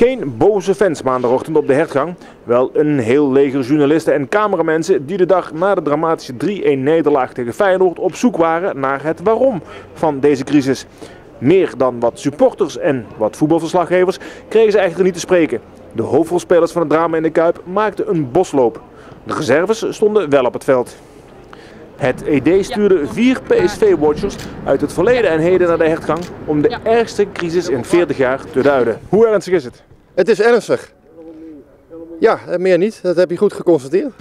Geen boze fans maandagochtend op de hertgang. Wel een heel leger journalisten en cameramensen die de dag na de dramatische 3-1 nederlaag tegen Feyenoord op zoek waren naar het waarom van deze crisis. Meer dan wat supporters en wat voetbalverslaggevers kregen ze echter niet te spreken. De hoofdrolspelers van het drama in de Kuip maakten een bosloop. De reserves stonden wel op het veld. Het ED stuurde vier PSV-watchers uit het verleden en heden naar de hertgang om de ergste crisis in 40 jaar te duiden. Hoe ernstig is het? Het is ernstig. Ja, meer niet. Dat heb je goed geconstateerd.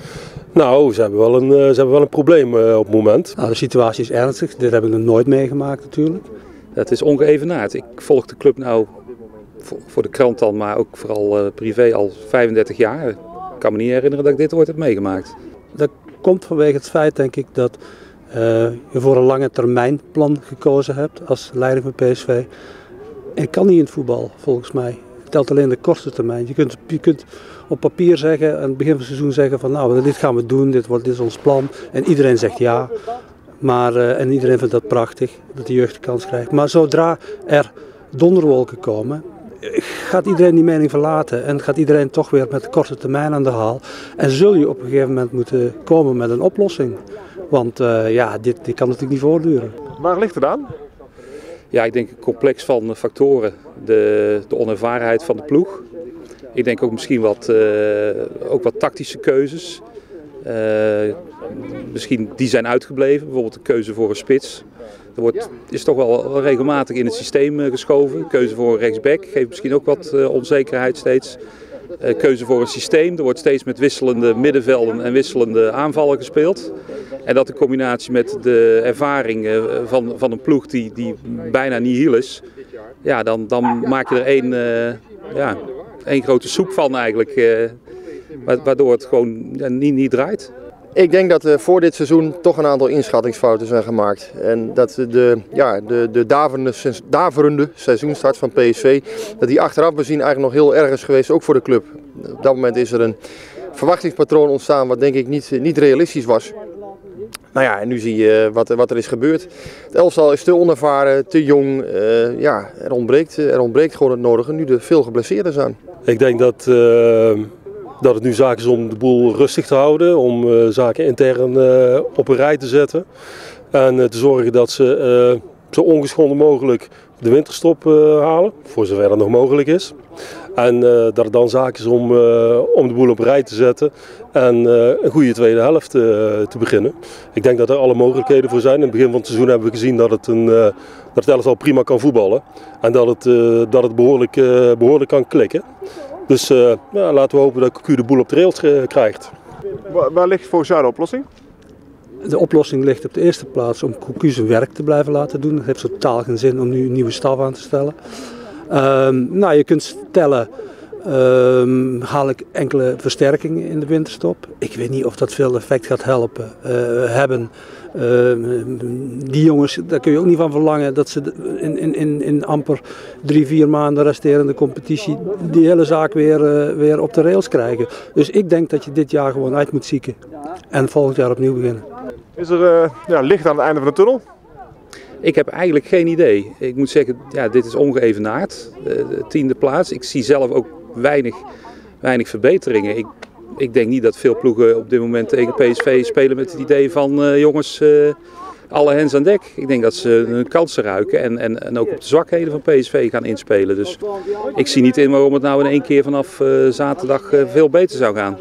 Nou, ze hebben wel een, ze hebben wel een probleem op het moment. Nou, de situatie is ernstig. Dit heb ik nog nooit meegemaakt natuurlijk. Het is ongeëvenaard. Ik volg de club nou voor de krant dan, maar ook vooral privé al 35 jaar. Ik kan me niet herinneren dat ik dit ooit heb meegemaakt. Dat komt vanwege het feit, denk ik, dat uh, je voor een lange termijn plan gekozen hebt als leider van PSV. En kan niet in het voetbal, volgens mij. Het telt alleen de korte termijn. Je kunt, je kunt op papier zeggen, aan het begin van het seizoen zeggen van nou, dit gaan we doen, dit, wordt, dit is ons plan. En iedereen zegt ja. Maar, uh, en iedereen vindt dat prachtig, dat de jeugd de kans krijgt. Maar zodra er donderwolken komen, gaat iedereen die mening verlaten en gaat iedereen toch weer met de korte termijn aan de haal. En zul je op een gegeven moment moeten komen met een oplossing. Want uh, ja, dit, dit kan natuurlijk niet voortduren. Waar ligt het aan? Ja, ik denk een complex van factoren. De, de onervarenheid van de ploeg. Ik denk ook misschien wat, uh, ook wat tactische keuzes. Uh, misschien die zijn uitgebleven. Bijvoorbeeld de keuze voor een spits. Er wordt, is toch wel regelmatig in het systeem geschoven. Keuze voor een rechtsback geeft misschien ook wat uh, onzekerheid steeds. Uh, keuze voor een systeem. Er wordt steeds met wisselende middenvelden en wisselende aanvallen gespeeld. En dat in combinatie met de ervaring van, van een ploeg die, die bijna nihil is. Ja, dan, dan maak je er één, ja, grote soep van eigenlijk. waardoor het gewoon niet, niet draait. Ik denk dat er voor dit seizoen toch een aantal inschattingsfouten zijn gemaakt. En dat de, ja, de, de daverende, daverende seizoenstart van PSV, dat die achteraf bezien eigenlijk nog heel erg is geweest, ook voor de club. Op dat moment is er een verwachtingspatroon ontstaan wat denk ik niet, niet realistisch was. Nou ja, en nu zie je wat, wat er is gebeurd. Het elftal is te onervaren, te jong. Uh, ja, er ontbreekt, er ontbreekt gewoon het nodige, nu er veel geblesseerden zijn. Ik denk dat... Uh dat het nu zaak is om de boel rustig te houden, om uh, zaken intern uh, op een rij te zetten. En uh, te zorgen dat ze zo ongeschonden mogelijk de winterstop halen, voor zover dat nog mogelijk is. En dat het dan zaak is om, om de boel op een rij te zetten en een goede tweede helft te beginnen. Ik denk dat er alle mogelijkheden voor zijn. In het begin van het seizoen hebben we gezien dat het, een, dat het elftal prima kan voetballen. En dat het, dat het behoorlijk, behoorlijk kan klikken. Dus uh, ja, laten we hopen dat Cocu de boel op de rails krijgt. Waar, waar ligt voor jou de oplossing? De oplossing ligt op de eerste plaats om Cocu zijn werk te blijven laten doen. Het heeft totaal geen zin om nu een nieuwe staf aan te stellen. Um, nou, je kunt stellen, um, haal ik enkele versterkingen in de winterstop. Ik weet niet of dat veel effect gaat helpen, uh, hebben. Uh, die jongens, daar kun je ook niet van verlangen dat ze in, in, in, in amper drie, vier maanden resterende competitie die hele zaak weer, uh, weer op de rails krijgen. Dus ik denk dat je dit jaar gewoon uit moet zieken en volgend jaar opnieuw beginnen. Is er uh, ja, licht aan het einde van de tunnel? Ik heb eigenlijk geen idee. Ik moet zeggen, ja, dit is ongeëvenaard. De tiende plaats. Ik zie zelf ook weinig, weinig verbeteringen. Ik, ik denk niet dat veel ploegen op dit moment tegen PSV spelen met het idee van uh, jongens, uh, alle hens aan dek. Ik denk dat ze hun kansen ruiken en, en, ook op de zwakheden van PSV gaan inspelen. Dus ik zie niet in waarom het nou in één keer vanaf uh, zaterdag veel beter zou gaan.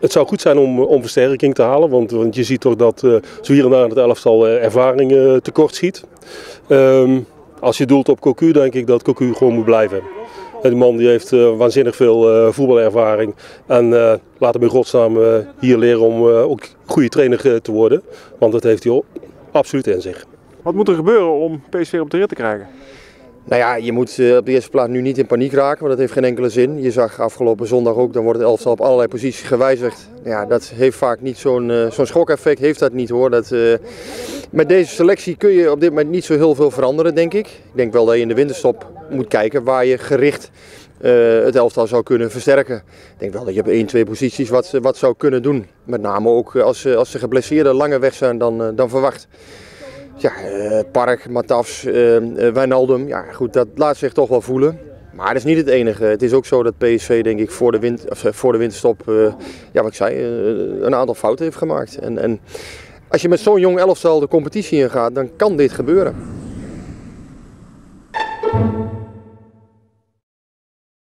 Het zou goed zijn om, om versterking te halen, want, want je ziet toch dat zo hier en daar in het elftal ervaring tekort schiet. Um, als je doelt op Cocu, denk ik dat Cocu gewoon moet blijven. Die man die heeft uh, waanzinnig veel uh, voetbalervaring. En uh, laat hem in godsnaam hier leren om ook goede trainer te worden. Want dat heeft hij absoluut in zich. Wat moet er gebeuren om PSV op de rit te krijgen? Nou ja, je moet op de eerste plaats nu niet in paniek raken, want dat heeft geen enkele zin. Je zag afgelopen zondag ook, dan wordt het elftal op allerlei posities gewijzigd. Ja, dat heeft vaak niet zo'n uh, zo'n schokeffect, heeft dat niet hoor. Dat, uh, met deze selectie kun je op dit moment niet zo heel veel veranderen, denk ik. Ik denk wel dat je in de winterstop moet kijken waar je gericht het elftal zou kunnen versterken. Ik denk wel dat je op één, twee posities wat, wat zou kunnen doen. Met name ook als, als de geblesseerden langer weg zijn dan, dan verwacht ja, Park, Matafs, Wijnaldum, ja goed, dat laat zich toch wel voelen. Maar dat is niet het enige. Het is ook zo dat PSV denk ik voor de, wind, of, voor de winterstop, ja wat ik zei, een aantal fouten heeft gemaakt. En, en als je met zo'n jong elftal de competitie ingaat, dan kan dit gebeuren.